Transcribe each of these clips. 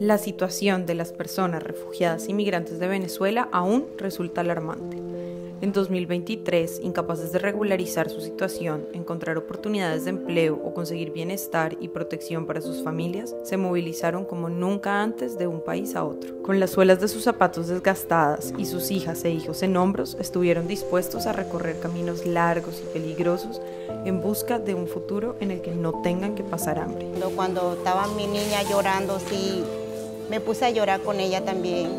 La situación de las personas refugiadas inmigrantes de Venezuela aún resulta alarmante. En 2023, incapaces de regularizar su situación, encontrar oportunidades de empleo o conseguir bienestar y protección para sus familias, se movilizaron como nunca antes de un país a otro. Con las suelas de sus zapatos desgastadas y sus hijas e hijos en hombros, estuvieron dispuestos a recorrer caminos largos y peligrosos en busca de un futuro en el que no tengan que pasar hambre. Cuando estaba mi niña llorando, sí, me puse a llorar con ella también,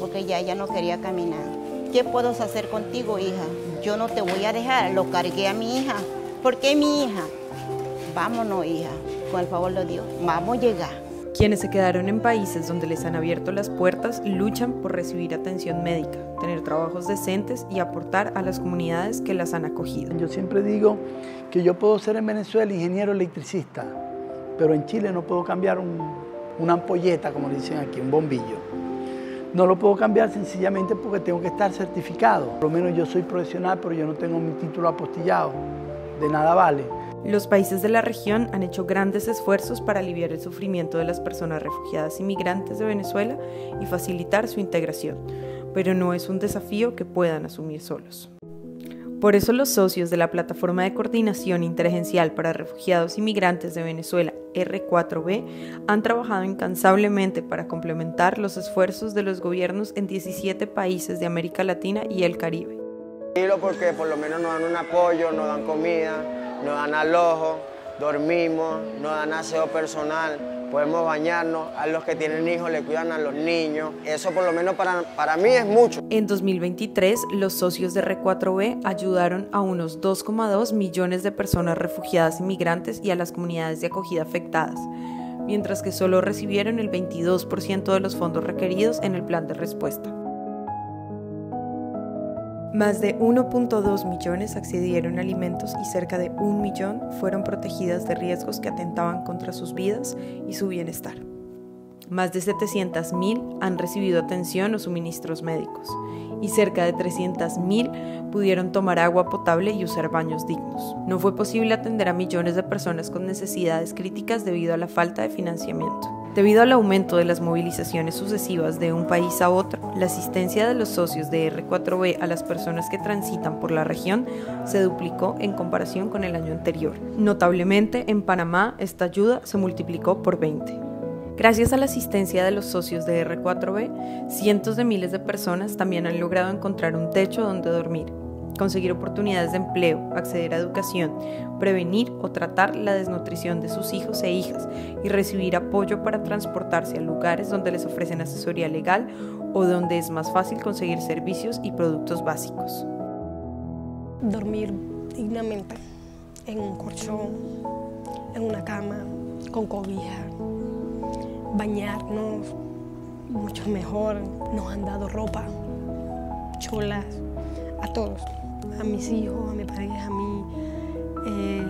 porque ya ella no quería caminar. ¿qué puedo hacer contigo, hija? Yo no te voy a dejar, lo cargué a mi hija. ¿Por qué mi hija? Vámonos, hija, con el favor de Dios, vamos a llegar. Quienes se quedaron en países donde les han abierto las puertas luchan por recibir atención médica, tener trabajos decentes y aportar a las comunidades que las han acogido. Yo siempre digo que yo puedo ser en Venezuela ingeniero electricista, pero en Chile no puedo cambiar una ampolleta, como dicen aquí, un bombillo. No lo puedo cambiar sencillamente porque tengo que estar certificado. Por lo menos yo soy profesional, pero yo no tengo mi título apostillado. De nada vale. Los países de la región han hecho grandes esfuerzos para aliviar el sufrimiento de las personas refugiadas y migrantes de Venezuela y facilitar su integración, pero no es un desafío que puedan asumir solos. Por eso los socios de la Plataforma de Coordinación Interagencial para Refugiados y Migrantes de Venezuela, R4B, han trabajado incansablemente para complementar los esfuerzos de los gobiernos en 17 países de América Latina y el Caribe. Porque por lo menos nos dan un apoyo, nos dan comida, nos dan alojo, dormimos, nos dan aseo personal, podemos bañarnos, a los que tienen hijos le cuidan a los niños. Eso por lo menos para, para mí es mucho. En 2023, los socios de R4B ayudaron a unos 2,2 millones de personas refugiadas y migrantes y a las comunidades de acogida afectadas, mientras que solo recibieron el 22% de los fondos requeridos en el plan de respuesta. Más de 1.2 millones accedieron a alimentos y cerca de un millón fueron protegidas de riesgos que atentaban contra sus vidas y su bienestar. Más de 700.000 han recibido atención o suministros médicos y cerca de 300.000 pudieron tomar agua potable y usar baños dignos. No fue posible atender a millones de personas con necesidades críticas debido a la falta de financiamiento. Debido al aumento de las movilizaciones sucesivas de un país a otro, la asistencia de los socios de R4B a las personas que transitan por la región se duplicó en comparación con el año anterior. Notablemente, en Panamá esta ayuda se multiplicó por 20. Gracias a la asistencia de los socios de R4B, cientos de miles de personas también han logrado encontrar un techo donde dormir, conseguir oportunidades de empleo, acceder a educación, prevenir o tratar la desnutrición de sus hijos e hijas y recibir apoyo para transportarse a lugares donde les ofrecen asesoría legal o donde es más fácil conseguir servicios y productos básicos. Dormir dignamente en un colchón, en una cama, con cobija, bañarnos mucho mejor, nos han dado ropa, chulas, a todos a mis hijos, a mi pareja, a mí. Eh,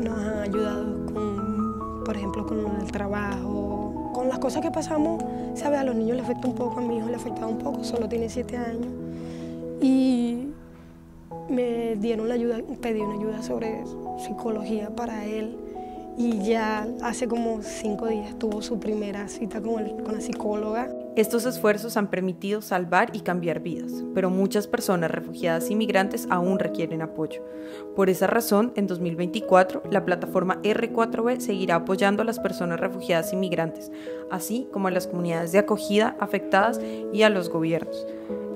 nos han ayudado con, por ejemplo, con el trabajo, con las cosas que pasamos, ¿sabes? A los niños les afecta un poco, a mi hijo le afecta un poco, solo tiene siete años. Y me dieron la ayuda, pedí una ayuda sobre psicología para él y ya hace como cinco días tuvo su primera cita con, con la psicóloga. Estos esfuerzos han permitido salvar y cambiar vidas, pero muchas personas refugiadas y migrantes aún requieren apoyo. Por esa razón, en 2024, la plataforma R4B seguirá apoyando a las personas refugiadas y migrantes, así como a las comunidades de acogida afectadas y a los gobiernos.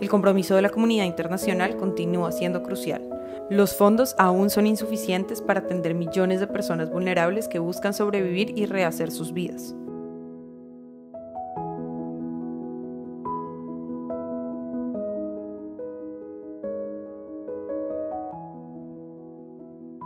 El compromiso de la comunidad internacional continúa siendo crucial. Los fondos aún son insuficientes para atender millones de personas vulnerables que buscan sobrevivir y rehacer sus vidas.